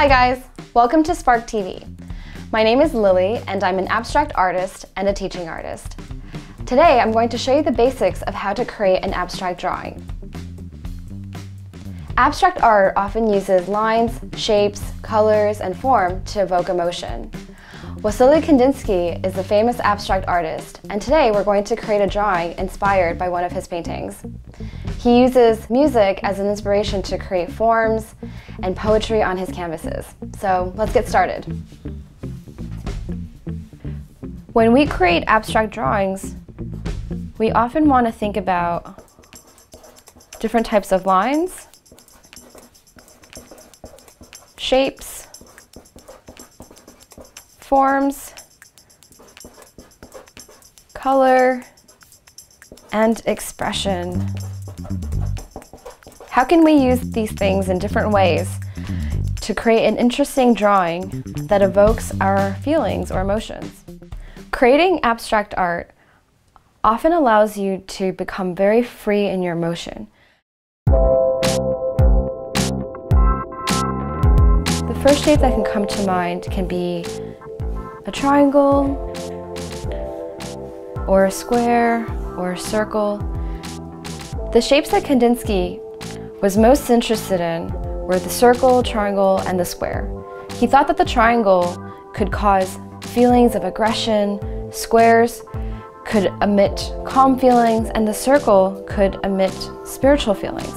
Hi guys, welcome to Spark TV. My name is Lily and I'm an abstract artist and a teaching artist. Today I'm going to show you the basics of how to create an abstract drawing. Abstract art often uses lines, shapes, colors, and form to evoke emotion. Wassily Kandinsky is a famous abstract artist, and today we're going to create a drawing inspired by one of his paintings. He uses music as an inspiration to create forms and poetry on his canvases. So let's get started. When we create abstract drawings, we often want to think about different types of lines, shapes, forms, color, and expression. How can we use these things in different ways to create an interesting drawing that evokes our feelings or emotions? Creating abstract art often allows you to become very free in your motion. The first shape that can come to mind can be a triangle, or a square, or a circle. The shapes that Kandinsky was most interested in were the circle, triangle, and the square. He thought that the triangle could cause feelings of aggression, squares could emit calm feelings, and the circle could emit spiritual feelings.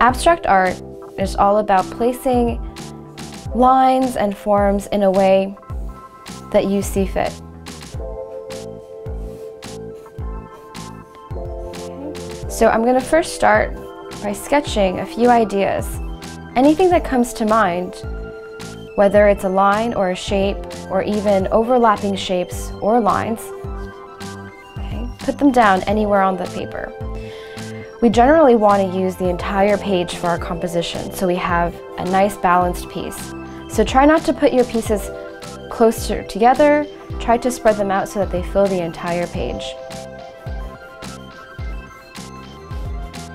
Abstract art is all about placing lines and forms in a way that you see fit. So I'm going to first start by sketching a few ideas. Anything that comes to mind, whether it's a line or a shape or even overlapping shapes or lines, okay, put them down anywhere on the paper. We generally want to use the entire page for our composition so we have a nice balanced piece. So try not to put your pieces closer together, try to spread them out so that they fill the entire page.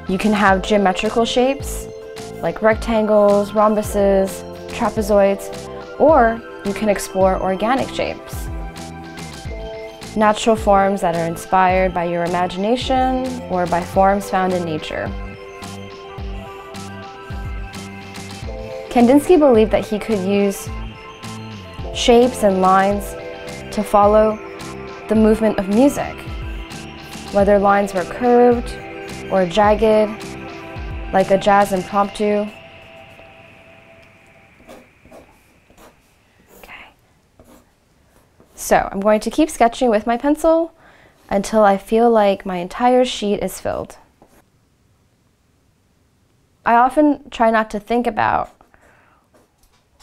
You can have geometrical shapes like rectangles, rhombuses, trapezoids, or you can explore organic shapes. Natural forms that are inspired by your imagination or by forms found in nature. Kandinsky believed that he could use shapes and lines to follow the movement of music, whether lines were curved or jagged, like a jazz impromptu. Okay. So I'm going to keep sketching with my pencil until I feel like my entire sheet is filled. I often try not to think about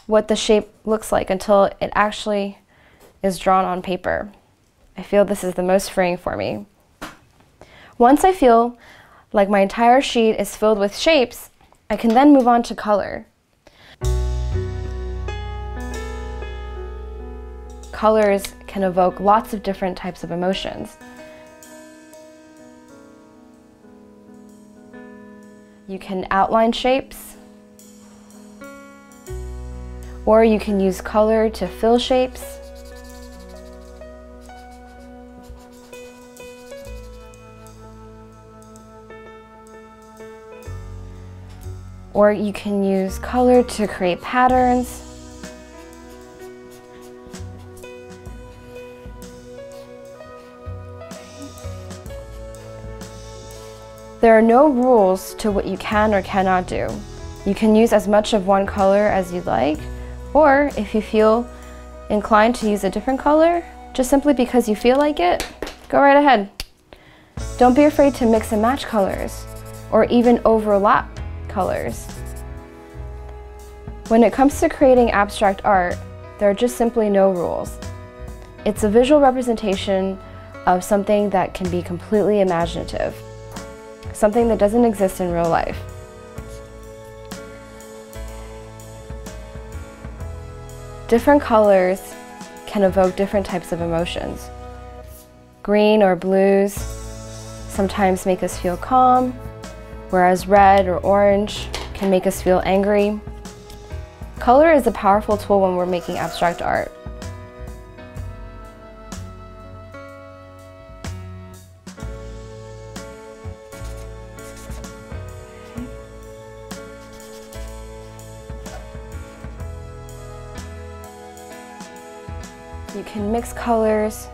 what the shape looks like until it actually is drawn on paper. I feel this is the most freeing for me. Once I feel like my entire sheet is filled with shapes, I can then move on to color. Colors can evoke lots of different types of emotions. You can outline shapes, or you can use color to fill shapes. Or you can use color to create patterns. There are no rules to what you can or cannot do. You can use as much of one color as you'd like, or if you feel inclined to use a different color, just simply because you feel like it, go right ahead. Don't be afraid to mix and match colors, or even overlap colors. When it comes to creating abstract art, there are just simply no rules. It's a visual representation of something that can be completely imaginative, something that doesn't exist in real life. Different colors can evoke different types of emotions. Green or blues sometimes make us feel calm, whereas red or orange can make us feel angry. Color is a powerful tool when we're making abstract art. You can mix colors.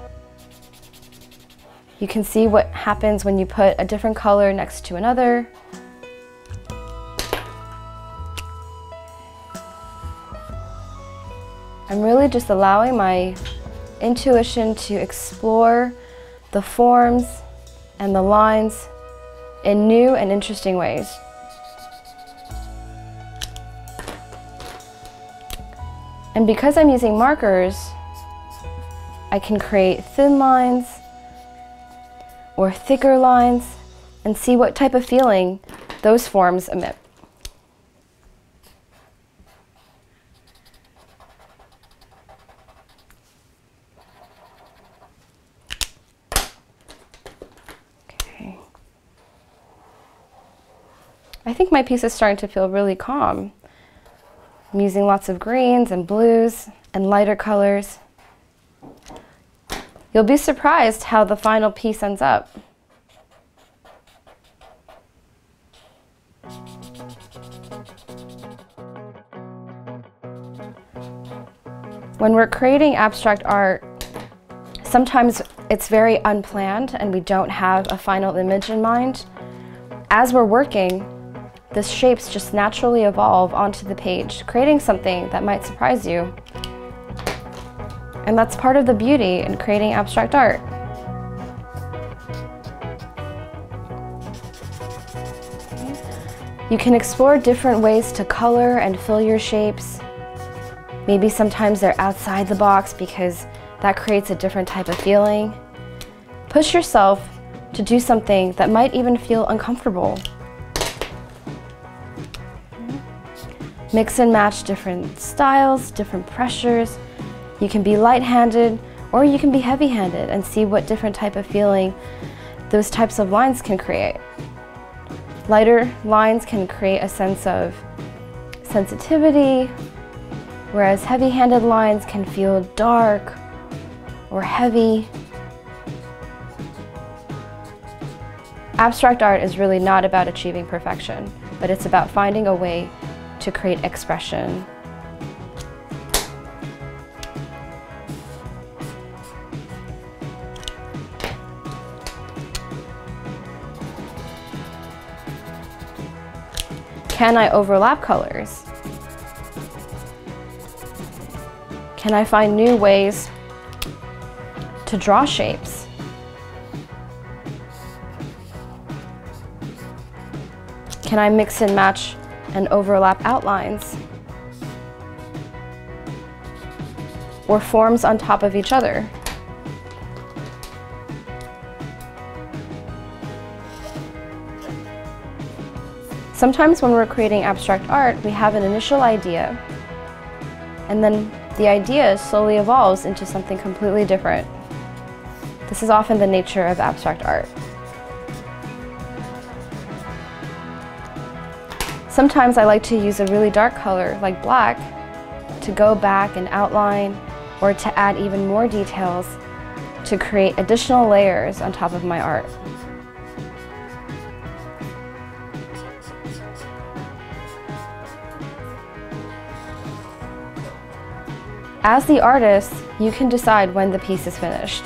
You can see what happens when you put a different color next to another. I'm really just allowing my intuition to explore the forms and the lines in new and interesting ways. And because I'm using markers, I can create thin lines or thicker lines and see what type of feeling those forms emit. My piece is starting to feel really calm. I'm using lots of greens and blues and lighter colors. You'll be surprised how the final piece ends up. When we're creating abstract art, sometimes it's very unplanned and we don't have a final image in mind. As we're working, the shapes just naturally evolve onto the page, creating something that might surprise you. And that's part of the beauty in creating abstract art. You can explore different ways to color and fill your shapes. Maybe sometimes they're outside the box because that creates a different type of feeling. Push yourself to do something that might even feel uncomfortable. Mix and match different styles, different pressures, you can be light-handed or you can be heavy-handed and see what different type of feeling those types of lines can create. Lighter lines can create a sense of sensitivity, whereas heavy-handed lines can feel dark or heavy. Abstract art is really not about achieving perfection, but it's about finding a way to create expression Can I overlap colors? Can I find new ways to draw shapes? Can I mix and match and overlap outlines? Or forms on top of each other? Sometimes when we're creating abstract art, we have an initial idea, and then the idea slowly evolves into something completely different. This is often the nature of abstract art. Sometimes I like to use a really dark color, like black, to go back and outline or to add even more details to create additional layers on top of my art. As the artist, you can decide when the piece is finished.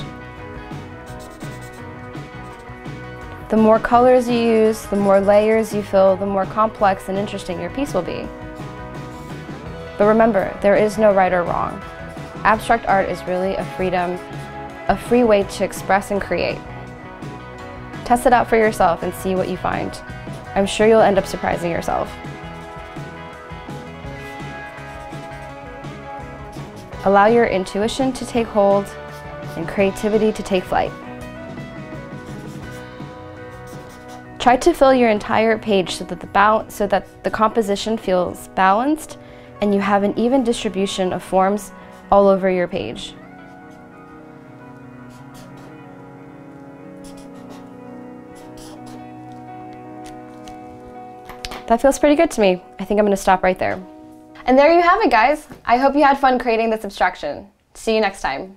The more colors you use, the more layers you fill, the more complex and interesting your piece will be. But remember, there is no right or wrong. Abstract art is really a freedom, a free way to express and create. Test it out for yourself and see what you find. I'm sure you'll end up surprising yourself. Allow your intuition to take hold and creativity to take flight. Try to fill your entire page so that the, so that the composition feels balanced and you have an even distribution of forms all over your page. That feels pretty good to me. I think I'm gonna stop right there. And there you have it, guys. I hope you had fun creating this abstraction. See you next time.